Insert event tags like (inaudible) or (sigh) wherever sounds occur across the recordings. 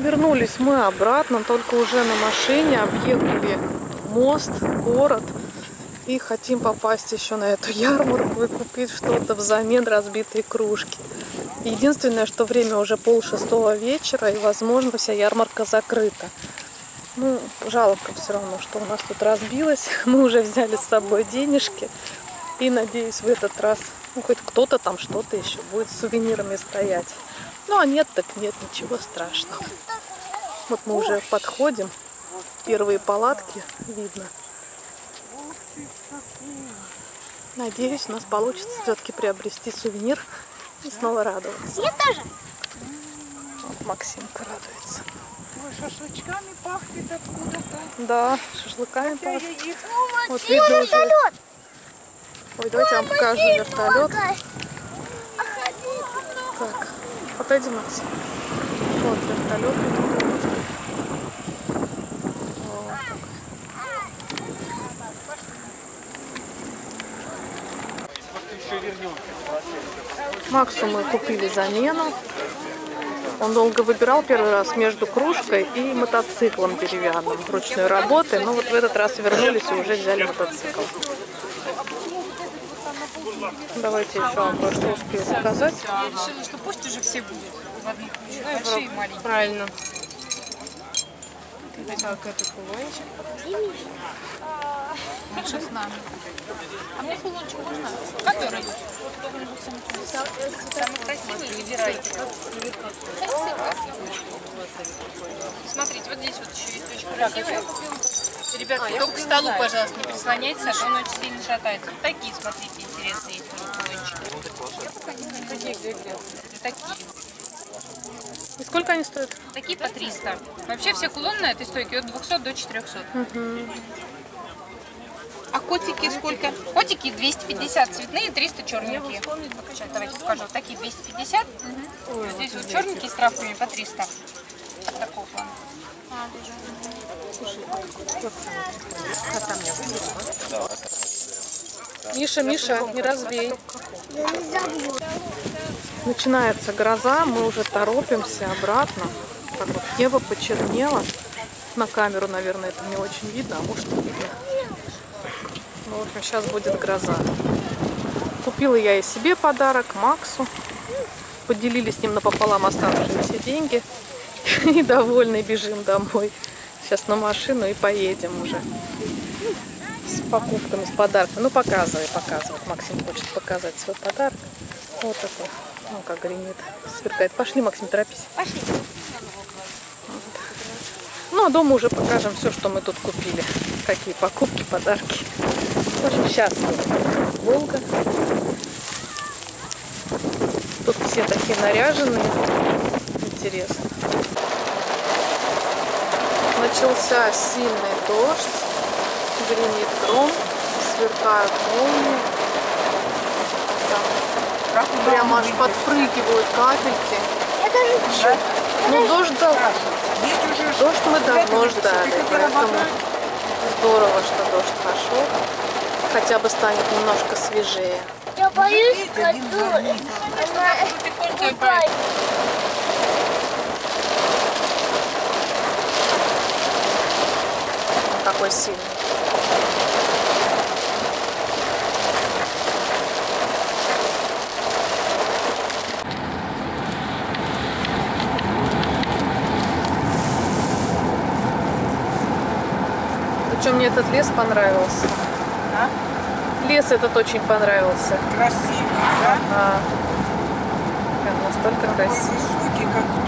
Вернулись мы обратно, только уже на машине объехали мост, город. И хотим попасть еще на эту ярмарку и купить что-то взамен разбитой кружки. Единственное, что время уже пол шестого вечера, и, возможно, вся ярмарка закрыта. Ну, жалко все равно, что у нас тут разбилось. (laughs) Мы уже взяли с собой денежки. И, надеюсь, в этот раз, ну, хоть кто-то там что-то еще будет с сувенирами стоять. Ну, а нет, так нет, ничего страшного. Вот мы уже подходим. Первые палатки видно. Надеюсь, у нас получится все-таки приобрести сувенир и снова радоваться. Я тоже. Вот Максимка радуется. Ой, шашлычками пахнет откуда-то. Да, шашлыками пахнет. Вот видно уже. Ой, давайте я вам покажу вертолет. Так, отойди, Максим. Вот вертолет. Вот. Максу мы купили замену. Он долго выбирал первый раз между кружкой и мотоциклом деревянным ручной работы. Но вот в этот раз вернулись и уже взяли мотоцикл. Давайте еще вам кое-что успею показать. Я решила, что пусть уже все будут в одну кучу, большие и маленькие. Правильно. Так, это кулончик. Миша с нами. А мне кулончик можно? Который? Самый красивый выбирайте. Смотрите, вот здесь вот еще есть очень красивые. Ребята, только к столу, пожалуйста, не прислоняйтесь, а то он очень сильно шатается. Вот такие, смотрите, интересные есть кулончики. Такие. И сколько они стоят? Такие по 300. Вообще все кулоны на этой стойке от 200 до 400. А котики сколько? Котики 250 цветные, 300 черненькие. Сейчас давайте покажу. Такие 250. Вот Здесь вот черненькие с травками по 300. Такого плана. Миша, Миша, не разбей. Я не забью. Начинается гроза, мы уже торопимся обратно. Так вот, небо почернело. На камеру, наверное, это не очень видно, а может и видно. Ну, в общем, сейчас будет гроза. Купила я и себе подарок, Максу. Поделили с ним напополам оставшиеся деньги. (laughs) И довольны бежим домой. Сейчас на машину и поедем уже. Покупками, с подарками. Ну, показывай, показывай. Максим хочет показать свой подарок. Вот такой. Ну, как гремит, сверкает. Пошли, Максим, торопись. Пошли. Ну, а дома уже покажем все, что мы тут купили. Какие покупки, подарки. Общем, счастливы. Волга. Тут все такие наряженные. Интересно. Начался сильный дождь. Гремит гром. Сверкают молнии. Там прямо аж подпрыгивают капельки. Я даже Ну, дождь дал. Дождь мы давно ждали, поэтому здорово, что дождь пошел. Хотя бы станет немножко свежее. Я боюсь коту. Она такой сильный. Причем мне этот лес понравился. А? Лес этот очень понравился. Красивый, да? А, прям настолько Такой красивый. высокий, как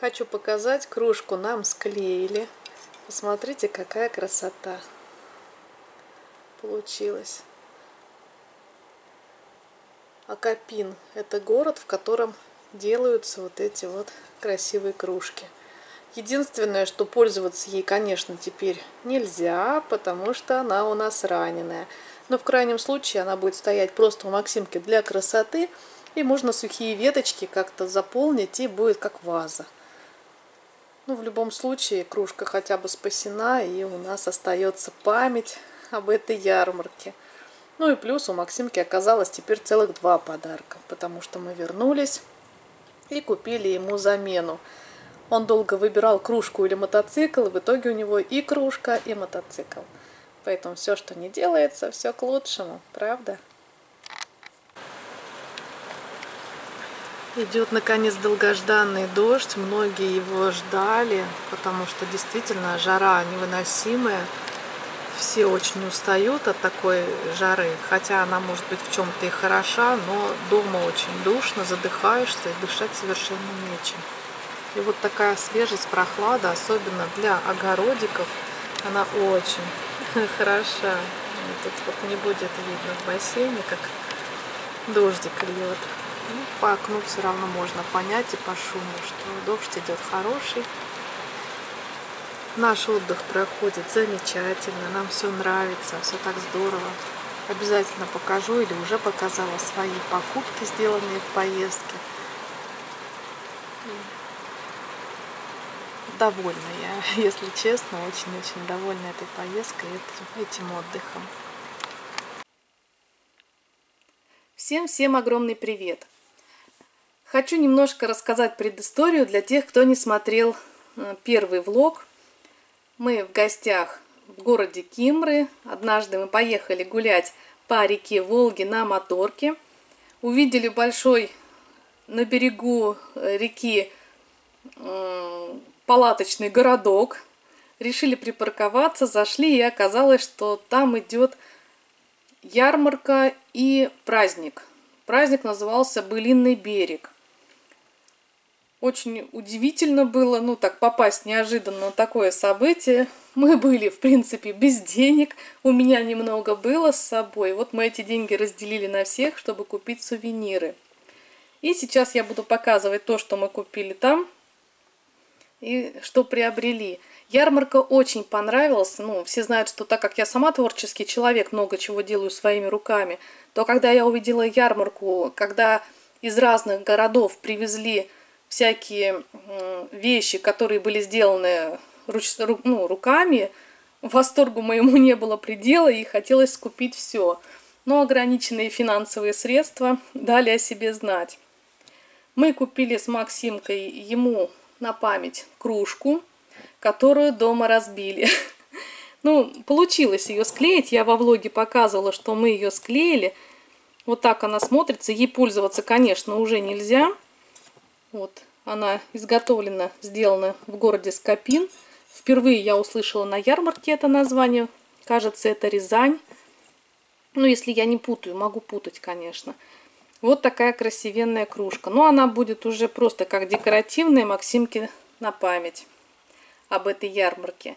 Хочу показать, кружку нам склеили. Посмотрите, какая красота получилась. Акапин – это город, в котором делаются вот эти вот красивые кружки. Единственное, что пользоваться ей, конечно, теперь нельзя, потому что она у нас раненая. Но в крайнем случае она будет стоять просто у Максимки для красоты, и можно сухие веточки как-то заполнить, и будет как ваза. Ну, в любом случае, кружка хотя бы спасена, и у нас остается память об этой ярмарке. Ну и плюс у Максимки оказалось теперь целых два подарка, потому что мы вернулись и купили ему замену. Он долго выбирал кружку или мотоцикл, и в итоге у него и кружка, и мотоцикл. Поэтому все, что не делается, все к лучшему, правда? Идет наконец долгожданный дождь, многие его ждали, потому что действительно жара невыносимая. Все очень устают от такой жары, хотя она может быть в чем-то и хороша, но дома очень душно, задыхаешься и дышать совершенно нечем. И вот такая свежесть, прохлада, особенно для огородиков, она очень (laughs) хороша. Тут вот не будет видно в бассейне, как дождик льет. Ну, по окну все равно можно понять и по шуму, что дождь идет хороший. Наш отдых проходит замечательно, нам все нравится, все так здорово. Обязательно покажу или уже показала свои покупки, сделанные в поездке. Довольна я, (laughs) если честно, очень-очень довольна этой поездкой, этим, отдыхом. Всем-всем огромный привет! Хочу немножко рассказать предысторию для тех, кто не смотрел э, первый влог. Мы в гостях в городе Кимры. Однажды мы поехали гулять по реке Волги на моторке. Увидели большой на берегу э, реки палаточный городок. Решили припарковаться, зашли и оказалось, что там идет ярмарка и праздник. Праздник назывался «Былинный берег». Очень удивительно было, ну так, попасть неожиданно на такое событие. Мы были, в принципе, без денег. У меня немного было с собой. Вот мы эти деньги разделили на всех, чтобы купить сувениры. И сейчас я буду показывать то, что мы купили там и что приобрели. Ярмарка очень понравилась. Ну, все знают, что так как я сама творческий человек, много чего делаю своими руками, то когда я увидела ярмарку, когда из разных городов привезли всякие вещи, которые были сделаны руч, ну, руками, восторгу моему не было предела и хотелось скупить все. Но ограниченные финансовые средства дали о себе знать. Мы купили с Максимкой ему на память кружку, которую дома разбили. (laughs) Ну, получилось ее склеить. Я во влоге показывала, что мы ее склеили. Вот так она смотрится. Ей пользоваться, конечно, уже нельзя. Вот, она изготовлена, сделана в городе Скопин. Впервые я услышала на ярмарке это название. Кажется, это Рязань. Ну, если я не путаю, могу путать, конечно. Вот такая красивенная кружка. Но она будет уже просто как декоративная Максимки на память об этой ярмарке.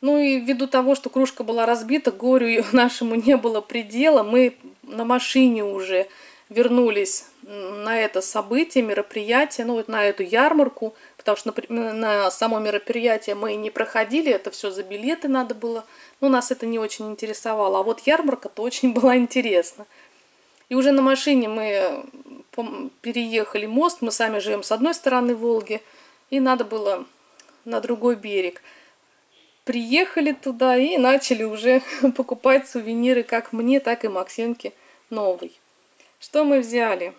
Ну и ввиду того, что кружка была разбита, горю (laughs) нашему не было предела. Мы на машине уже вернулись на это событие, мероприятие, ну вот на эту ярмарку, потому что на, на само мероприятие мы не проходили, это все за билеты надо было, ну нас это не очень интересовало, а вот ярмарка-то очень (laughs) была интересна. И уже на машине мы переехали мост, мы сами живем с одной стороны Волги, и надо было на другой берег. Приехали туда и начали уже (laughs) покупать сувениры как мне, так и Максимке новый. Что мы взяли?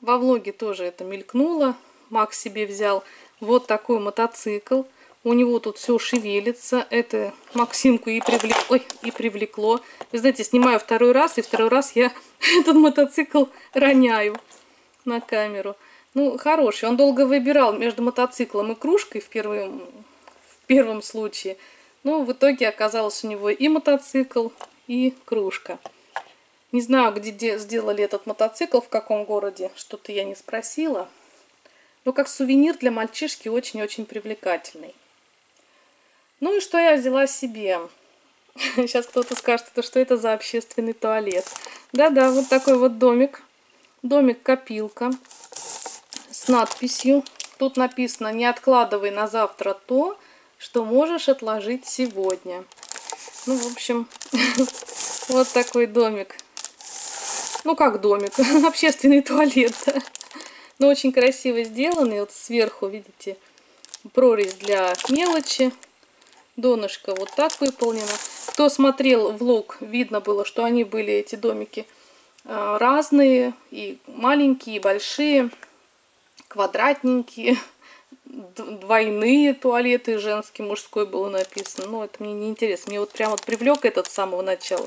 Во влоге тоже это мелькнуло. Макс себе взял вот такой мотоцикл. У него тут все шевелится. Это Максимку и, привлек... Ой, и привлекло. Вы знаете, снимаю второй раз, и второй раз я (laughs) этот мотоцикл роняю на камеру. Ну, хороший. Он долго выбирал между мотоциклом и кружкой в первом, в первом случае. Но в итоге оказалось у него и мотоцикл, и кружка. Не знаю, где сделали этот мотоцикл, в каком городе, что-то я не спросила. Но как сувенир для мальчишки очень-очень привлекательный. Ну и что я взяла себе? (laughs) Сейчас кто-то скажет, что это за общественный туалет. Да-да, вот такой вот домик. Домик-копилка с надписью Тут написано, не откладывай на завтра то, что можешь отложить сегодня. Ну, в общем, (laughs) вот такой домик. Ну, как домик, (laughs) общественный туалет. Но очень красиво сделанный. Вот сверху, видите, прорезь для мелочи. Донышко вот так выполнено. Кто смотрел влог, видно было, что они были, эти домики, э, разные. И маленькие, и большие, квадратненькие, двойные туалеты, женский, мужской было написано. Но это мне не интересно. Мне вот прям вот привлек этот с самого начала.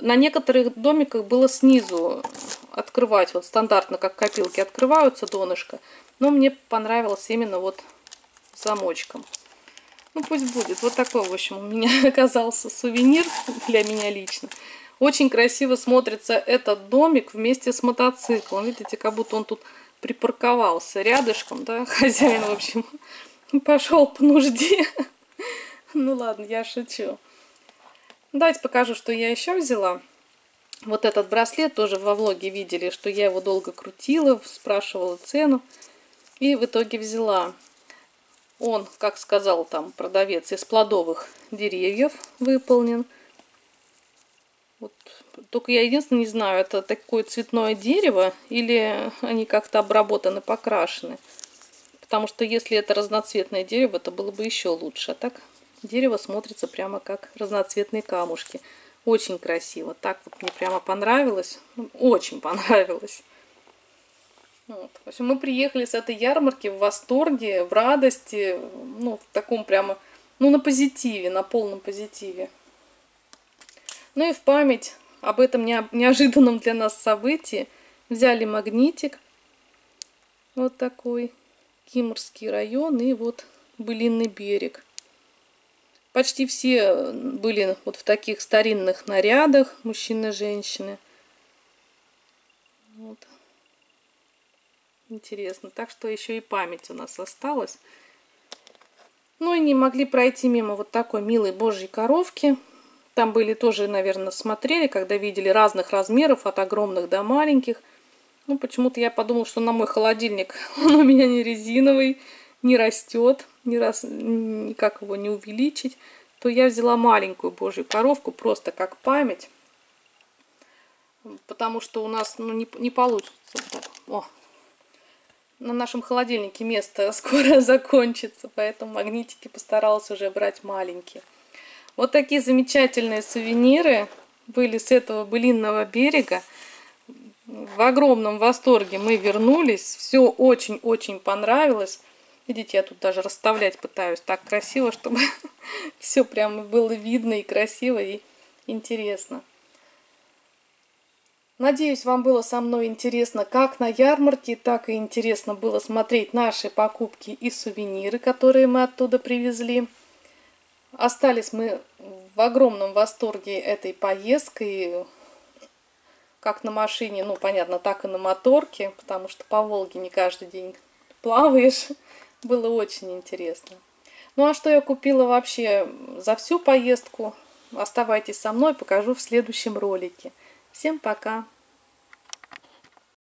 На некоторых домиках было снизу открывать, вот стандартно, как копилки открываются донышко. Но мне понравилось именно вот замочком. Ну, пусть будет. Вот такой, в общем, у меня (laughs) оказался сувенир для меня лично. Очень красиво смотрится этот домик вместе с мотоциклом. Видите, как будто он тут припарковался рядышком, да, (laughs) хозяин, в общем, (laughs) пошел по нужде. Ну ладно, я шучу. Давайте покажу, что я еще взяла. Вот этот браслет тоже во влоге видели, что я его долго крутила, спрашивала цену. И в итоге взяла. Он, как сказал там продавец, из плодовых деревьев выполнен. Вот. Только я единственное не знаю, это такое цветное дерево или они как-то обработаны, покрашены. Потому что если это разноцветное дерево, то было бы еще лучше. А так дерево смотрится прямо как разноцветные камушки. Очень красиво. Так вот мне прямо понравилось. Ну, очень понравилось. Вот. В общем, мы приехали с этой ярмарки в восторге, в радости, ну, в таком прямо, ну, на позитиве, на полном позитиве. Ну и в память об этом неожиданном для нас событии взяли магнитик, вот такой, Кимрский район и вот Былинный берег. Почти все были вот в таких старинных нарядах, мужчины и женщины. Вот. Интересно. Так что еще и память у нас осталась. Ну и не могли пройти мимо вот такой милой божьей коровки. Там были тоже, наверное, смотрели, когда видели разных размеров, от огромных до маленьких. Ну, почему-то я подумала, что на мой холодильник (laughs) он у меня не резиновый, не растет, ни раз, никак его не увеличить. То я взяла маленькую божью коровку, просто как память. Потому что у нас ну, не, не получится. О, на нашем холодильнике место (laughs) скоро закончится, поэтому магнитики постаралась уже брать маленькие. Вот такие замечательные сувениры были с этого былинного берега. В огромном восторге мы вернулись. Все очень-очень понравилось. Видите, я тут даже расставлять пытаюсь так красиво, чтобы (laughs) все прямо было видно и красиво, и интересно. Надеюсь, вам было со мной интересно как на ярмарке, так и интересно было смотреть наши покупки и сувениры, которые мы оттуда привезли. Остались мы в огромном восторге этой поездкой, как на машине, ну, понятно, так и на моторке, потому что по Волге не каждый день плаваешь. Было очень интересно. Ну, а что я купила вообще за всю поездку, оставайтесь со мной, покажу в следующем ролике. Всем пока!